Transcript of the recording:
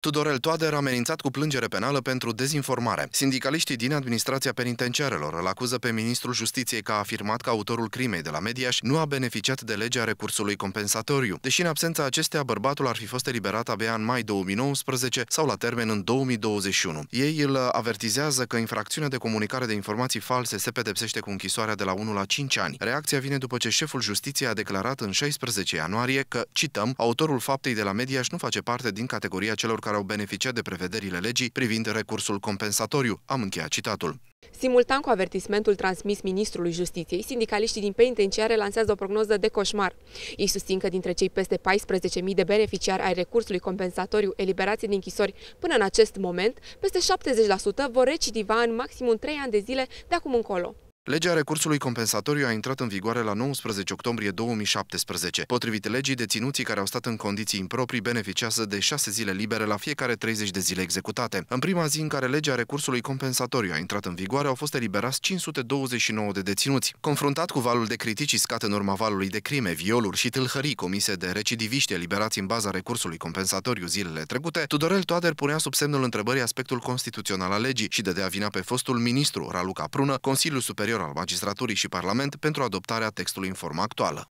Tudorel Toader amenințat cu plângere penală pentru dezinformare. Sindicaliștii din administrația penitenciarelor îl acuză pe ministrul justiției că a afirmat că autorul crimei de la Mediaș nu a beneficiat de legea recursului compensatoriu, deși în absența acestea bărbatul ar fi fost eliberat abia în mai 2019 sau la termen în 2021. Ei îl avertizează că infracțiunea de comunicare de informații false se pedepsește cu închisoarea de la 1 la 5 ani. Reacția vine după ce șeful justiției a declarat în 16 ianuarie că, cităm, autorul faptei de la Mediaș nu face parte din categoria celor care care au beneficiat de prevederile legii privind recursul compensatoriu. Am încheiat citatul. Simultan cu avertismentul transmis ministrului justiției, sindicaliștii din penitenciare lansează o prognoză de coșmar. Ei susțin că dintre cei peste 14.000 de beneficiari ai recursului compensatoriu eliberați din închisori până în acest moment, peste 70% vor recidiva în maximum 3 ani de zile de acum încolo. Legea recursului compensatoriu a intrat în vigoare la 19 octombrie 2017. Potrivit legii, deținuții care au stat în condiții improprii beneficiază de 6 zile libere la fiecare 30 de zile executate. În prima zi în care legea recursului compensatoriu a intrat în vigoare, au fost eliberați 529 de deținuți. Confruntat cu valul de critici scat în urma valului de crime, violuri și tâlhării comise de recidiviști eliberați în baza recursului compensatoriu zilele trecute, Tudorel Toader punea sub semnul întrebării aspectul constituțional al legii și dădea vina pe fostul ministru Raluca Prună, Consiliul Superior al Magistraturii și Parlament pentru adoptarea textului în formă actuală.